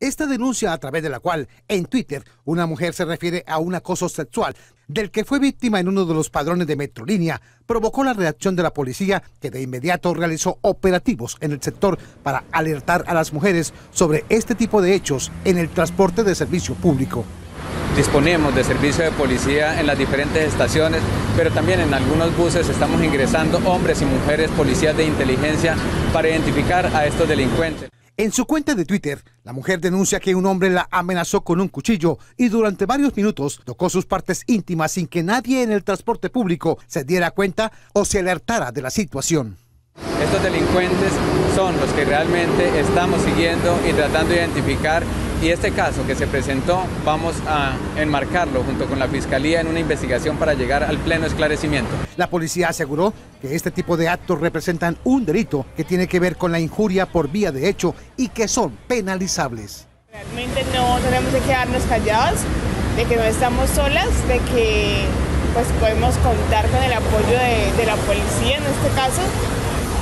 Esta denuncia a través de la cual en Twitter una mujer se refiere a un acoso sexual del que fue víctima en uno de los padrones de Metrolínea provocó la reacción de la policía que de inmediato realizó operativos en el sector para alertar a las mujeres sobre este tipo de hechos en el transporte de servicio público. Disponemos de servicio de policía en las diferentes estaciones, pero también en algunos buses estamos ingresando hombres y mujeres policías de inteligencia para identificar a estos delincuentes. En su cuenta de Twitter, la mujer denuncia que un hombre la amenazó con un cuchillo y durante varios minutos tocó sus partes íntimas sin que nadie en el transporte público se diera cuenta o se alertara de la situación. Estos delincuentes son los que realmente estamos siguiendo y tratando de identificar y este caso que se presentó vamos a enmarcarlo junto con la Fiscalía en una investigación para llegar al pleno esclarecimiento. La policía aseguró que este tipo de actos representan un delito que tiene que ver con la injuria por vía de hecho y que son penalizables. Realmente no tenemos que quedarnos callados, de que no estamos solas, de que pues podemos contar con el apoyo de, de la policía en este caso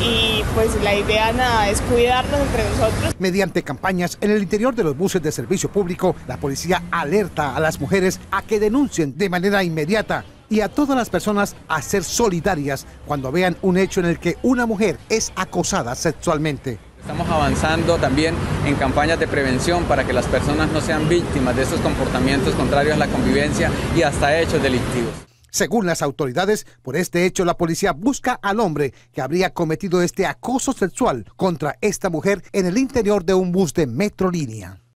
y pues la idea nada es cuidarnos entre nosotros. Mediante campañas en el interior de los buses de servicio público, la policía alerta a las mujeres a que denuncien de manera inmediata y a todas las personas a ser solidarias cuando vean un hecho en el que una mujer es acosada sexualmente. Estamos avanzando también en campañas de prevención para que las personas no sean víctimas de estos comportamientos contrarios a la convivencia y hasta hechos delictivos. Según las autoridades, por este hecho la policía busca al hombre que habría cometido este acoso sexual contra esta mujer en el interior de un bus de Metrolínea.